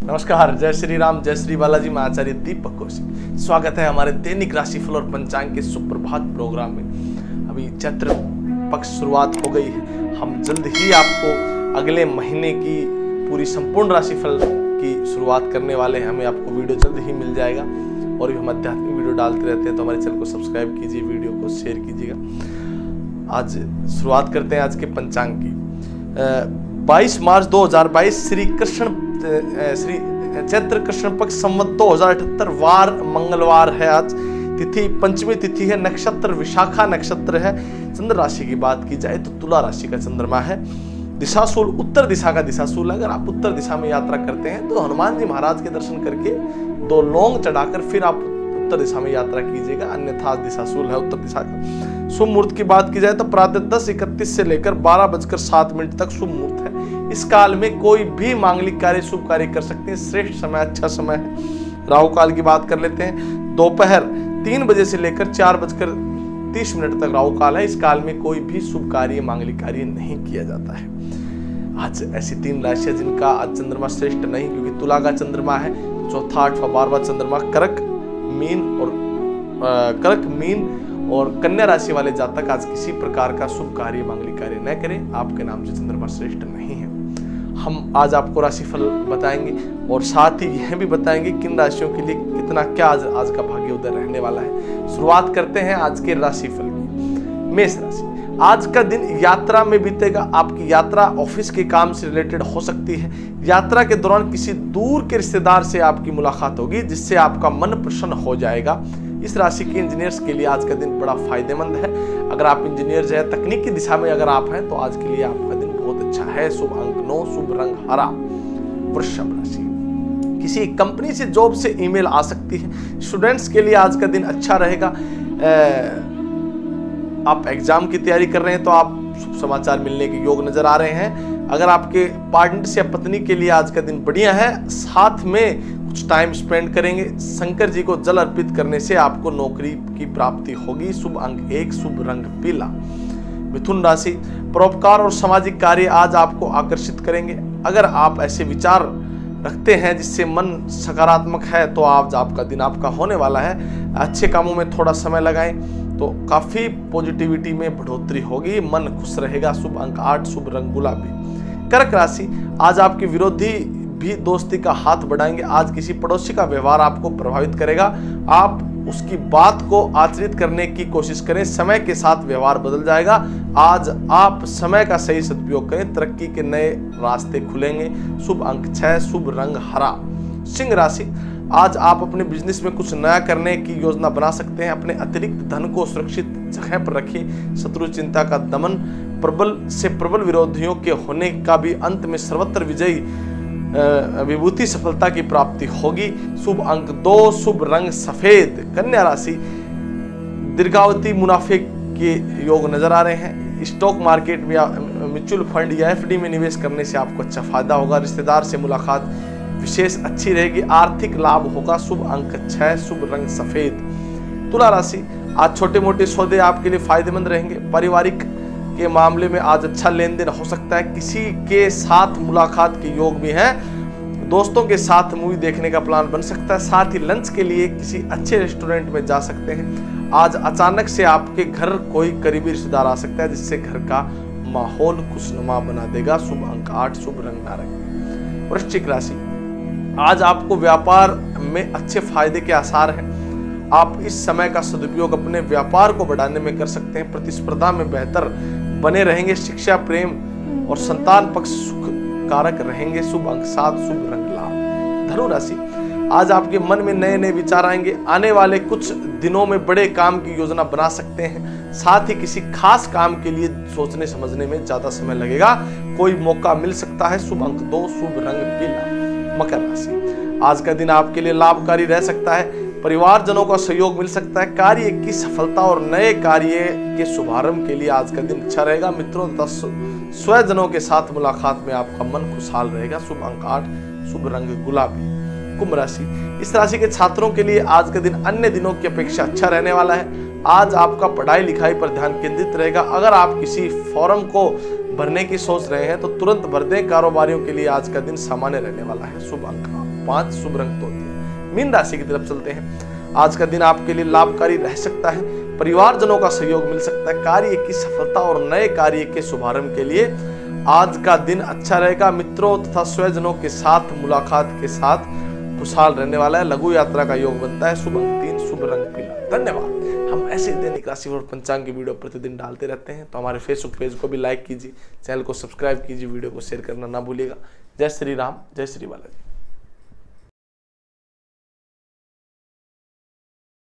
नमस्कार, जय श्री राम जय श्री बालाजी, मैं आचार्य दीपक कौशिक। स्वागत है हमारे दैनिक राशिफल और पंचांग के सुप्रभात प्रोग्राम में। अभी चैत्र पक्ष शुरुआत हो गई है। हम जल्द ही आपको अगले महीने की पूरी संपूर्ण राशिफल की शुरुआत करने वाले हैं। हमें आपको वीडियो जल्द ही मिल जाएगा और भी हम आध्यात्मिक वीडियो डालते रहते हैं तो हमारे चैनल को सब्सक्राइब कीजिए, वीडियो को शेयर कीजिएगा। आज शुरुआत करते हैं आज के पंचांग की। बाईस मार्च 2022 श्री कृष्ण श्री चैत्र कृष्ण पक्ष संवत दो हज़ार अठहत्तर, वार, मंगलवार है आज। तिथि, पंचमी तिथि है, नक्षत्र, विशाखा नक्षत्र है। चंद्र राशि की बात की जाए तो तुला राशि का चंद्रमा है। दिशाशूल, उत्तर दिशा का दिशाशूल, अगर आप उत्तर दिशा में यात्रा करते हैं तो हनुमान जी महाराज के दर्शन करके दो लौंग चढ़ाकर फिर आप उत्तर दिशा में यात्रा कीजिएगा, अन्यथा दिशाशूल है उत्तर दिशा का। शुभ मुहूर्त की बात की जाए तो प्रातः दस इकतीस से लेकर बारह बजकर सात मिनट तक शुभ मुहूर्त है। इस काल में कोई भी मांगलिक कार्य शुभ कार्य कर सकते हैं। श्रेष्ठ समय अच्छा समय है। राहु काल की बात कर लेते हैं। दोपहर तीन बजे से लेकर चार बजकर तीस मिनट तक राहु काल है। इस काल में कोई भी शुभ कार्य मांगलिक कार्य नहीं किया जाता है। आज ऐसी तीन राशियाँ जिनका आज चंद्रमा श्रेष्ठ नहीं क्योंकि तुला का चंद्रमा है। चौथा आठवां बारवा चंद्रमा करक मीन और अ, करक मीन और कन्या राशि वाले जातक आज किसी प्रकार का शुभ कार्य मांगलिक कार्य न करें। आपके नाम से चंद्रमा श्रेष्ठ नहीं है। हम आज आपको राशिफल बताएँगे और साथ ही यह भी बताएँगे किन राशियों के लिए कितना क्या आज, आज का भाग्य उदय रहने वाला है। शुरुआत करते हैं आज के राशिफल की मेष राशि। आज का दिन यात्रा में बीतेगा। आपकी यात्रा ऑफ़िस के काम से रिलेटेड हो सकती है। यात्रा के दौरान किसी दूर के रिश्तेदार से आपकी मुलाकात होगी जिससे आपका मन प्रसन्न हो जाएगा। इस राशि के इंजीनियर्स के लिए आज का दिन बड़ा फ़ायदेमंद है। अगर आप इंजीनियर है, तकनीकी दिशा में अगर आप हैं तो आज के लिए आपका दिन बहुत अच्छा है। शुभ अंक नौ, शुभ रंग हरा, वृषभ राशि। किसी कंपनी से जॉब से ईमेल आ सकती है। स्टूडेंट्स के लिए आज का दिन अच्छा रहेगा। आप एग्ज़ाम की तैयारी कर रहे हैं तो आप समाचार मिलने के योग नज़र आ रहे हैं। अगर आपके पार्टनर या पत्नी के लिए आज का दिन बढ़िया है, साथ में कुछ टाइम स्पेंड करेंगे। शंकर जी को जल अर्पित करने से आपको नौकरी की प्राप्ति होगी। शुभ अंक एक, शुभ रंग पीला। मिथुन राशि, परोपकार और सामाजिक कार्य आज आपको आकर्षित करेंगे। अगर आप ऐसे विचार रखते हैं जिससे मन सकारात्मक है तो आज आपका दिन आपका होने वाला है। अच्छे कामों में थोड़ा समय लगाएँ। तो काफ़ी पॉजिटिविटी में बढ़ोतरी होगी। मन खुश रहेगा। शुभ अंक आठ, शुभ रंग गुलाबी कर्क राशि, आज आपके विरोधी भी दोस्ती का हाथ बढ़ाएँगे। आज किसी पड़ोसी का व्यवहार आपको प्रभावित करेगा। आप उसकी बात को आचरित करने की कोशिश करें। समय के साथ व्यवहार बदल जाएगा। आज आप समय का सही सदुपयोग करें। तरक्की के नए रास्ते खुलेंगे। शुभ अंक छह, शुभ रंग हरा। सिंह राशि आज आप अपने बिज़नेस में कुछ नया करने की योजना बना सकते हैं। अपने अतिरिक्त धन को सुरक्षित जगह पर रखें। शत्रु चिंता का दमन, प्रबल से प्रबल विरोधियों के होने का भी अंत में सर्वत्र विजयी विभूति सफलता की प्राप्ति होगी। शुभ अंक दो, शुभ रंग सफ़ेद। कन्या राशि, दीर्घावधि मुनाफे के योग नज़र आ रहे हैं। स्टॉक मार्केट या, म्यूचुअल फंड या एफडी में निवेश करने से आपको अच्छा फ़ायदा होगा। रिश्तेदार से मुलाकात विशेष अच्छी रहेगी। आर्थिक लाभ होगा। शुभ अंक छह, शुभ रंग सफ़ेद। तुला राशि, आज छोटे मोटे सौदे आपके लिए फ़ायदेमंद रहेंगे। पारिवारिक के मामले में आज अच्छा लेन देन हो सकता है। किसी के साथ मुलाकात के योग भी हैं। दोस्तों के साथ मूवी देखने का प्लान बन सकता है। साथ ही लंच के लिए किसी अच्छे रेस्टोरेंट में जा सकते हैं। आज अचानक से आपके घर कोई करीबी रिश्तेदार आ सकता है, जिससे घर का माहौल खुशनुमा बना देगा। शुभ अंक आठ, शुभ रंग नारंगी। वृश्चिक राशि आज आपको व्यापार में अच्छे फ़ायदे के आसार हैं। आप इस समय का सदुपयोग अपने व्यापार को बढ़ाने में कर सकते हैं। प्रतिस्पर्धा में बेहतर बने रहेंगे, शिक्षा, प्रेम और संतान पक्ष सुख कारक रहेंगे। शुभ अंक सात, शुभ रंग लाभ। धनु राशि। आज आपके मन में नए नए विचार आएँगे। आने वाले कुछ दिनों में बड़े काम की योजना बना सकते हैं। साथ ही किसी खास काम के लिए सोचने समझने में ज़्यादा समय लगेगा। कोई मौका मिल सकता है। शुभ अंक दो, शुभ रंग पीला मकर राशि आज का दिन आपके लिए लाभकारी रह सकता है, परिवारजनों का सहयोग मिल सकता है, कार्य की सफलता और नए कार्य के शुभारंभ के लिए आज का दिन अच्छा रहेगा। मित्रों तथा स्वजनों के साथ मुलाकात में आपका मन खुशहाल रहेगा। शुभ अंक आठ, शुभ रंग गुलाबी, कुंभ राशि। इस राशि के छात्रों के लिए आज का दिन अन्य दिनों की अपेक्षा अच्छा रहने वाला है। आज आपका पढ़ाई लिखाई पर ध्यान केंद्रित रहेगा। अगर आप किसी फॉर्म को भरने की सोच रहे हैं तो तुरंत भर दें। कारोबारियों के लिए आज का दिन सामान्य रहने वाला है। शुभ अंक पाँच, शुभ रंग तो मीन राशि की तरफ़ चलते हैं। आज का दिन आपके लिए लाभकारी रह सकता है। परिवारजनों का सहयोग मिल सकता है। कार्य की सफलता और नए कार्य के शुभारंभ के लिए आज का दिन अच्छा रहेगा। मित्रों तथा स्वजनों के साथ, मुलाकात के साथ खुशहाल रहने वाला है। लघु यात्रा का योग बनता है। शुभ अंक तीन शुभ रंग पीला। धन्यवाद। हम ऐसे दिन निकासी और पंचांग की वीडियो प्रतिदिन डालते रहते हैं तो हमारे फेसबुक पेज को भी लाइक कीजिए, चैनल को सब्सक्राइब कीजिए, वीडियो को शेयर करना ना भूलिएगा। जय श्री राम, जय श्री बालाजी।